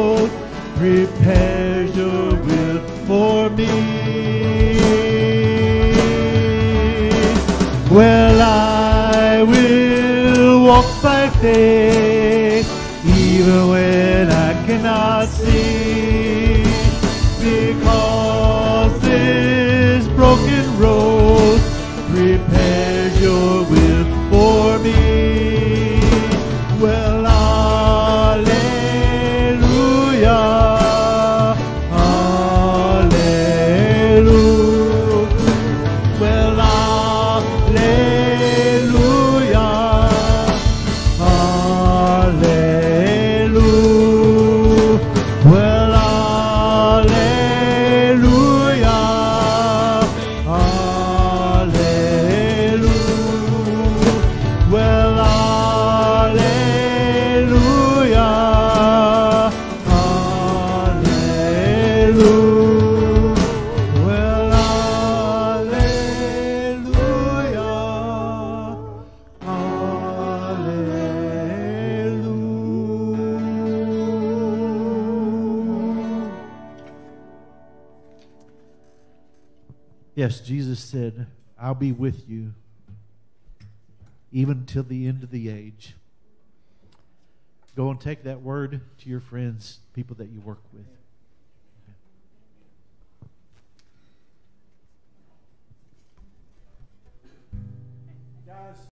be with you even till the end of the age. Go and take that word to your friends, people that you work with.